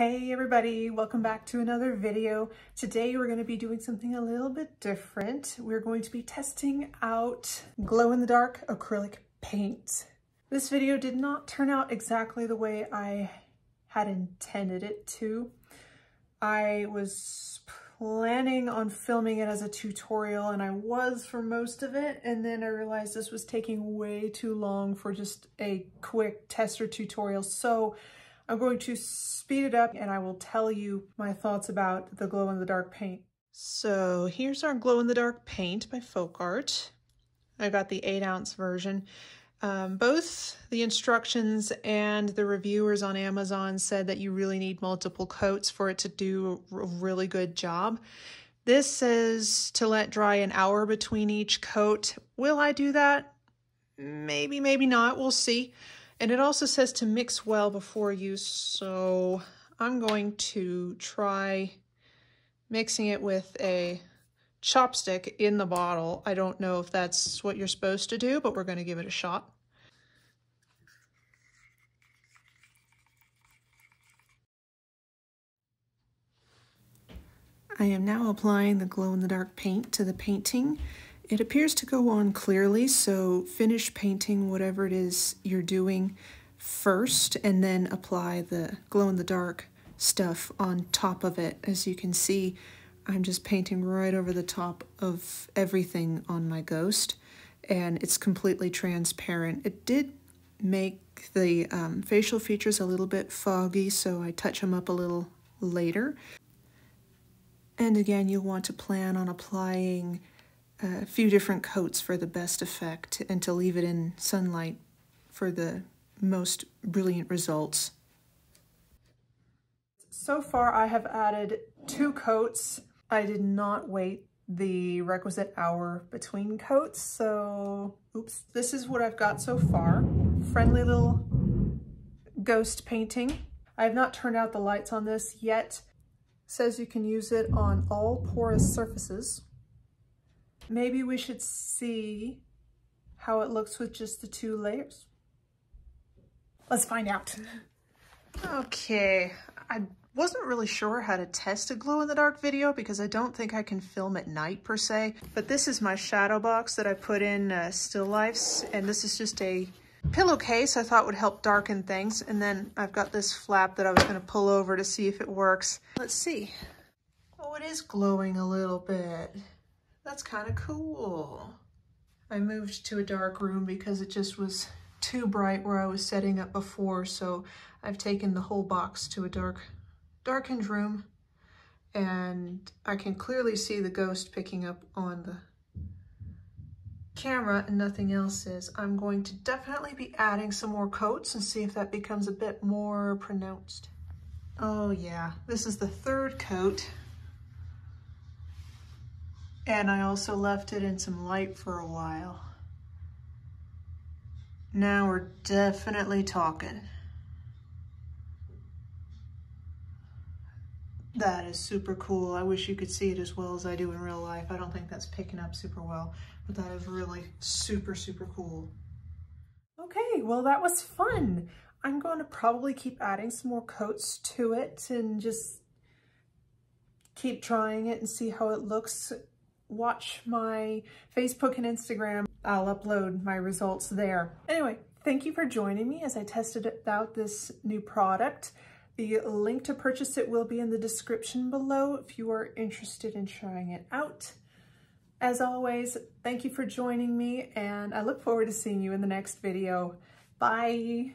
Hey everybody, welcome back to another video. Today we're going to be doing something a little bit different. We're going to be testing out glow-in-the-dark acrylic paint. This video did not turn out exactly the way I had intended it to. I was planning on filming it as a tutorial and I was for most of it and then I realized this was taking way too long for just a quick tester tutorial so I'm going to speed it up and I will tell you my thoughts about the glow-in-the-dark paint. So here's our glow-in-the-dark paint by FolkArt. I got the 8 ounce version. Um, both the instructions and the reviewers on Amazon said that you really need multiple coats for it to do a really good job. This says to let dry an hour between each coat. Will I do that? Maybe, maybe not. We'll see. And it also says to mix well before use, so I'm going to try mixing it with a chopstick in the bottle. I don't know if that's what you're supposed to do, but we're going to give it a shot. I am now applying the glow-in-the-dark paint to the painting it appears to go on clearly, so finish painting whatever it is you're doing first and then apply the glow-in-the-dark stuff on top of it. As you can see, I'm just painting right over the top of everything on my ghost and it's completely transparent. It did make the um, facial features a little bit foggy, so I touch them up a little later. And again, you'll want to plan on applying a few different coats for the best effect and to leave it in sunlight for the most brilliant results. So far I have added two coats. I did not wait the requisite hour between coats, so oops, this is what I've got so far. Friendly little ghost painting. I have not turned out the lights on this yet. It says you can use it on all porous surfaces. Maybe we should see how it looks with just the two layers. Let's find out. Okay, I wasn't really sure how to test a glow-in-the-dark video because I don't think I can film at night per se, but this is my shadow box that I put in uh, still lifes, and this is just a pillowcase I thought would help darken things, and then I've got this flap that I was gonna pull over to see if it works. Let's see. Oh, it is glowing a little bit. That's kind of cool. I moved to a dark room because it just was too bright where I was setting up before, so I've taken the whole box to a dark, darkened room, and I can clearly see the ghost picking up on the camera and nothing else is. I'm going to definitely be adding some more coats and see if that becomes a bit more pronounced. Oh yeah, this is the third coat. And I also left it in some light for a while. Now we're definitely talking. That is super cool. I wish you could see it as well as I do in real life. I don't think that's picking up super well, but that is really super, super cool. Okay, well that was fun. I'm going to probably keep adding some more coats to it and just keep trying it and see how it looks watch my Facebook and Instagram. I'll upload my results there. Anyway, thank you for joining me as I tested out this new product. The link to purchase it will be in the description below if you are interested in trying it out. As always, thank you for joining me and I look forward to seeing you in the next video. Bye!